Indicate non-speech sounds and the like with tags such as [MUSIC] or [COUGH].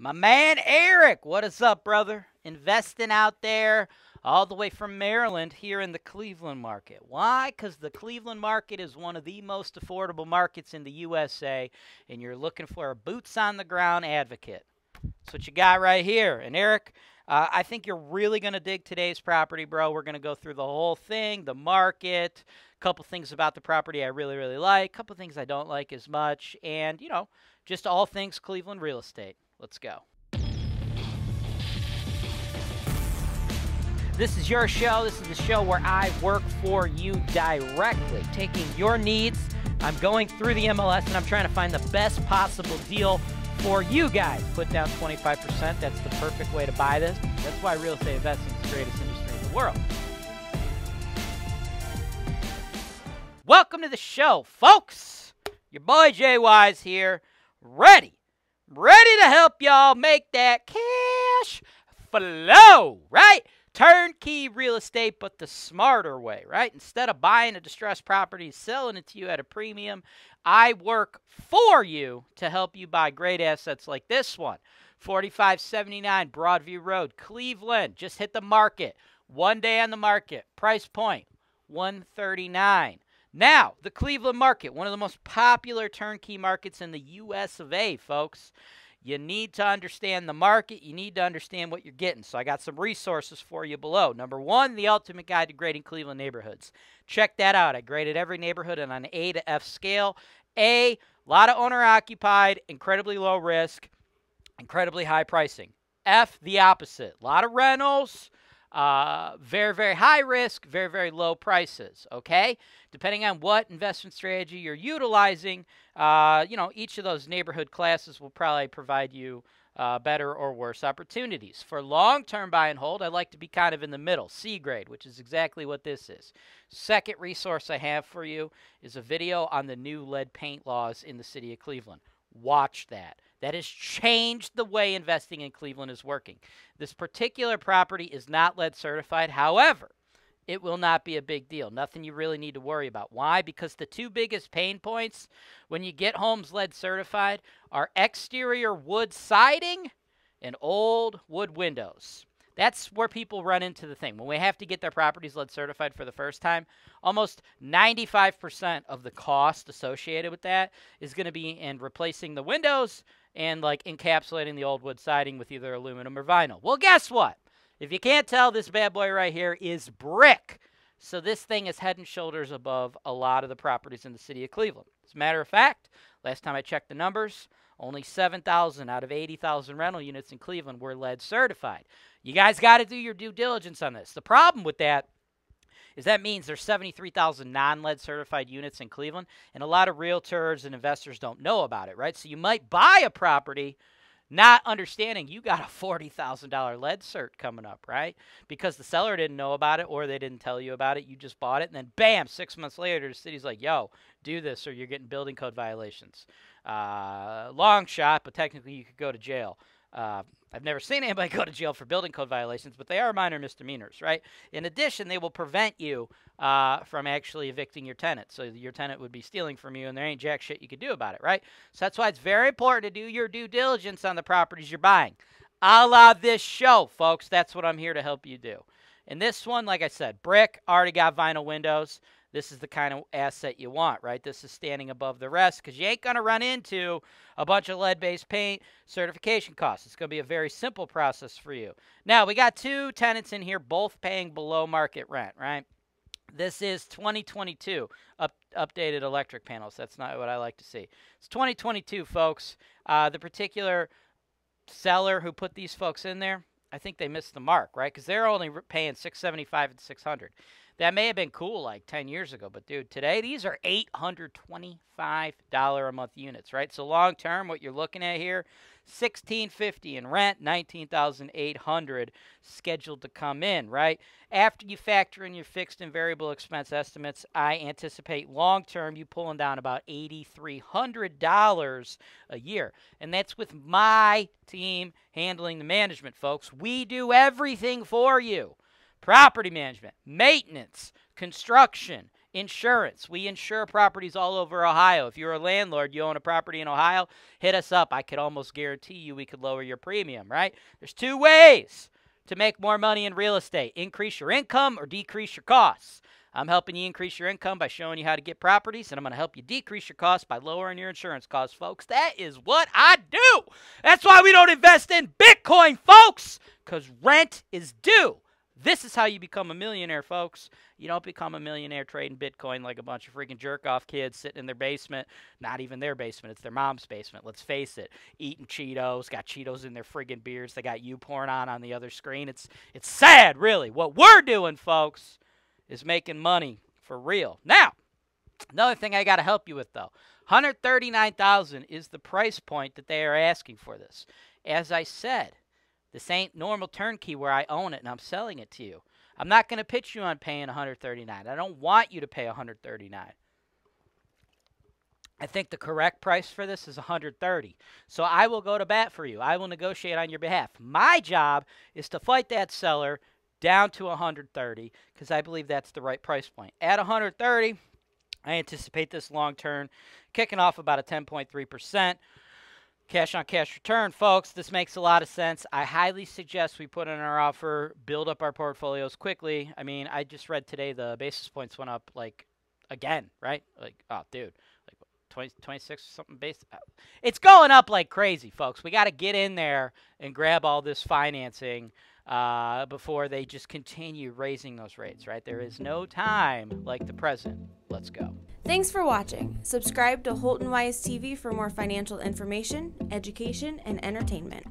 My man Eric, what is up, brother? Investing out there all the way from Maryland here in the Cleveland market. Why? Because the Cleveland market is one of the most affordable markets in the USA, and you're looking for a boots on the ground advocate. That's what you got right here. And Eric, uh, I think you're really going to dig today's property, bro. We're going to go through the whole thing, the market, a couple things about the property I really, really like, a couple things I don't like as much, and, you know, just all things Cleveland real estate. Let's go. This is your show. This is the show where I work for you directly, taking your needs. I'm going through the MLS and I'm trying to find the best possible deal for you guys. Put down 25%. That's the perfect way to buy this. That's why real estate investing is the greatest industry in the world. Welcome to the show, folks. Your boy Jay Wise here, ready, ready to help y'all make that cash flow, right? turnkey real estate, but the smarter way, right? Instead of buying a distressed property, selling it to you at a premium, I work for you to help you buy great assets like this one. 4579 Broadview Road, Cleveland. Just hit the market. One day on the market. Price point 139. Now, the Cleveland market, one of the most popular turnkey markets in the US of A, folks. You need to understand the market. You need to understand what you're getting. So I got some resources for you below. Number one, the ultimate guide to grading Cleveland neighborhoods. Check that out. I graded every neighborhood on an A to F scale. A, a lot of owner occupied, incredibly low risk, incredibly high pricing. F, the opposite. A lot of rentals, uh, very, very high risk, very, very low prices. Okay, depending on what investment strategy you're utilizing, uh, you know, each of those neighborhood classes will probably provide you uh, better or worse opportunities. For long term buy and hold, I like to be kind of in the middle, C grade, which is exactly what this is. Second resource I have for you is a video on the new lead paint laws in the city of Cleveland. Watch that. That has changed the way investing in Cleveland is working. This particular property is not lead certified. However, it will not be a big deal. Nothing you really need to worry about. Why? Because the two biggest pain points when you get homes lead certified are exterior wood siding and old wood windows. That's where people run into the thing. When we have to get their properties lead certified for the first time, almost 95% of the cost associated with that is going to be in replacing the windows and like encapsulating the old wood siding with either aluminum or vinyl. Well, guess what? If you can't tell, this bad boy right here is brick. So this thing is head and shoulders above a lot of the properties in the city of Cleveland. As a matter of fact, last time I checked the numbers, only 7,000 out of 80,000 rental units in Cleveland were lead certified. You guys got to do your due diligence on this. The problem with that is that means there's 73,000 non-lead certified units in Cleveland, and a lot of realtors and investors don't know about it, right? So you might buy a property not understanding you got a $40,000 lead cert coming up, right? Because the seller didn't know about it or they didn't tell you about it. You just bought it, and then bam, six months later, the city's like, yo, do this or you're getting building code violations. Uh, long shot, but technically you could go to jail. Uh, I've never seen anybody [LAUGHS] go to jail for building code violations, but they are minor misdemeanors, right? In addition, they will prevent you uh, from actually evicting your tenant. So your tenant would be stealing from you, and there ain't jack shit you could do about it, right? So that's why it's very important to do your due diligence on the properties you're buying. A la this show, folks. That's what I'm here to help you do. And this one, like I said, brick, already got vinyl windows this is the kind of asset you want, right? This is standing above the rest because you ain't going to run into a bunch of lead based paint certification costs. It's going to be a very simple process for you. Now, we got two tenants in here, both paying below market rent, right? This is 2022 up, updated electric panels. That's not what I like to see. It's 2022, folks. Uh, the particular seller who put these folks in there, I think they missed the mark, right? Because they're only paying 675 and 600. That may have been cool like 10 years ago, but dude, today these are $825 a month units, right? So long term, what you're looking at here, 1650 in rent, 19,800 scheduled to come in, right? After you factor in your fixed and variable expense estimates, I anticipate long term you pulling down about $8,300 a year. And that's with my team handling the management, folks. We do everything for you property management, maintenance, construction, Insurance. We insure properties all over Ohio. If you're a landlord, you own a property in Ohio, hit us up. I could almost guarantee you we could lower your premium, right? There's two ways to make more money in real estate increase your income or decrease your costs. I'm helping you increase your income by showing you how to get properties, and I'm going to help you decrease your costs by lowering your insurance costs, folks. That is what I do. That's why we don't invest in Bitcoin, folks, because rent is due. This is how you become a millionaire, folks. You don't become a millionaire trading Bitcoin like a bunch of freaking jerk off kids sitting in their basement. Not even their basement, it's their mom's basement. Let's face it. Eating Cheetos, got Cheetos in their friggin' beers. They got you porn on on the other screen. It's it's sad, really. What we're doing, folks, is making money for real. Now, another thing I got to help you with though. 139,000 is the price point that they are asking for this. As I said, this ain't normal turnkey where I own it and I'm selling it to you. I'm not going to pitch you on paying 139. I don't want you to pay 139. I think the correct price for this is 130. So I will go to bat for you. I will negotiate on your behalf. My job is to fight that seller down to 130 because I believe that's the right price point. At 130, I anticipate this long term kicking off about a 10.3%. Cash on cash return, folks. This makes a lot of sense. I highly suggest we put in our offer, build up our portfolios quickly. I mean, I just read today the basis points went up like again, right? Like, oh, dude, like 20, 26 something base. It's going up like crazy, folks. We got to get in there and grab all this financing uh, before they just continue raising those rates, right? There is no time like the present. Let's go. Thanks for watching. Subscribe to Holton Wise TV for more financial information, education, and entertainment.